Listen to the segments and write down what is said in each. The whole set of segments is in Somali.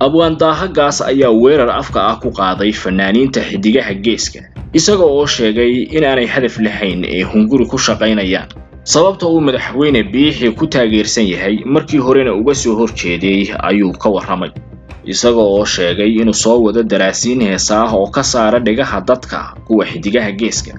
abwaan daahagaas ayaa weerar afka ah ku qaaday fanaaniinta xidigaha geeska isaga oo sheegay inaanay hadaf lahayn ee hunguri ku shaqaynayaan. Sababta uu madaxweyne biixi ku taageersan yahay markii horena uga soo horjeeday ayuu ka warramay isaga oo sheegay inuu soo wado daraasiin heesa ah oo ka saara dhigaha dadka kuwa xidigaha geeska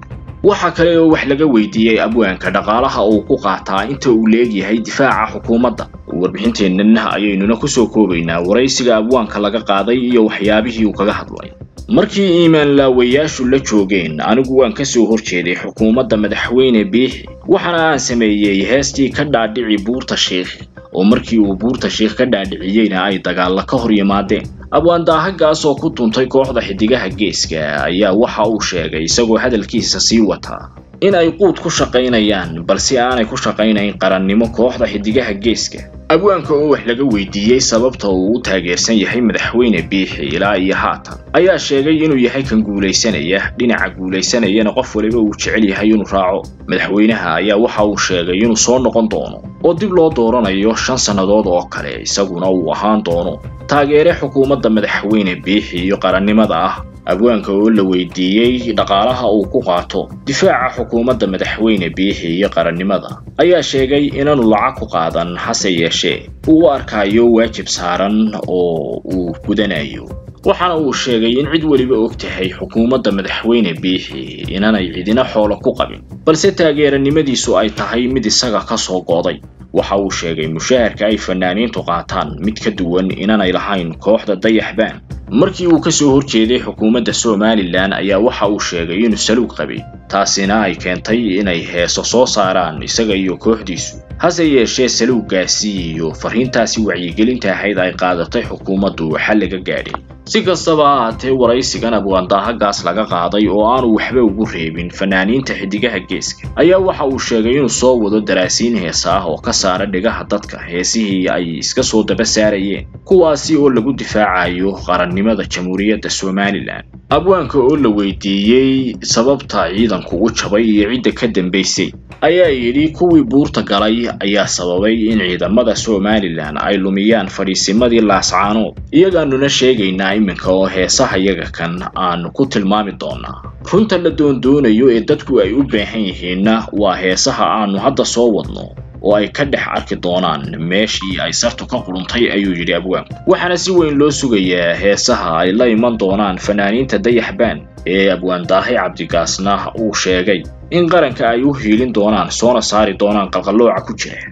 waxaa kale oo wax laga weydiiyey abwaanka dhaqaalaha uu ku qaataa inta uu leegyahay difaaca xukuumadda. Warbixinteennan ayaynuna ku soo koobaynaa waraysiga abwaanka laga qaaday iyo waxyaabihii uu kaga hadlay. Markii iimaan laawayaashu la joogeen anigu waan ka soo horjeeday xukuumadda madaxweyne biixi waxaana aan sameeyey heestii ka dhaadhici buurta sheikh oo markii uu buurta sheikh ka dhaadhiciyeyna ay dagaalla ka hor yimaadeen abwaan daahagaas oo ku tuntay kooxda xidigaha geeska ayaa waxa uu sheegay isagoo hadalkiisa sii wataa in ay quud ku shaqaynayaan balse aanay ku shaqaynayn qarannimo kooxda xidigaha geeska. Abwaanka oo wax laga weydiiyey sababta uu u taageersan yahay madaxweyne biixi ilaa iyo haatan ayaa sheegay inuu yahay kan guulaysanaya dhinaca guulaysanayana qof waliba uu jecel yahay inuu raaco. Madaxweynaha ayaa waxa uu sheegay inuu soo noqon doono oo dib loo dooranayo shan sannadood oo kale isaguna uu ahaan doono. Taageere xukuumadda madaxweyne biixi iyo qarannimada ah abwaanka oo la weydiiyey dhaqaalaha uu ku qaato difaaca xukuumadda madaxweyne biixi iyo qarannimada ayaa sheegay inaanu lacag ku qaadan hase yeeshee. Uu u arkayo waajib saaran oo uu gudanayo. Waxaana uu sheegay in cid weliba og tahay xukuumadda madaxweyne biixi inaanay cidina xoolo ku qabin balse taageeranimadiisu ay tahay mid isaga ka soo gooday. Waxa uu sheegay mushaharka ay fanaaniintu qaataan mid ka duwan inaanay lahayn kooxda dayaxbaan markii uu ka soo horjeeday xukuumadda somalilan ayaa waxa uu sheegay inuu saluug qabay taasina ay keentay inay heeso soo saaraan isaga iyo kooxdiisu. Hase yeeshee saluuggaasi iyo fariintaasi wacyigelinta ahayd ay qaadatay xukuumaddu waxa laga gaadhay si kastaba ha ahaatee waraysigan abwaandaahagaas laga qaaday oo aanu waxba ugu reebin fanaaniinta xidigaha geeska. Ayaa waxa uu sheegay inuu soo wado daraasiin heesa ah oo ka saara dhigaha dadka heesihii ay iska soo daba saarayeen kuwaasi oo lagu difaacayo qarannimada jamhuuriyadda somalilan abwaanka oo la weydiiyey sababta ciidanku u jabay iyo cidda ka dambaysay ayaa yidhi kuwii buurta galay ayaa sababay in ciidamada somalilan ay lumiyaan fadhiisimadii laascaanood iyagaanuna sheegaynaa iminka oo heesaha yaga kan aanu ku tilmaami doonaa. Runta la doondoonayo ee dadku ay u baahan yihiinna waa heesaha aanu hadda soo wadno oo ay ka dhex arki doonaan meeshii ay sartu ka quruntay ayuu yidhi abwaanku waxaana si weyn loo sugayaa heesaha ay la iman doonaan fanaaniinta dayaxbaan ee abwaan daahi cabdigaasna uu sheegay in qaranka ay u hiilin doonaan soona saari doonaan qalqallooca ku jira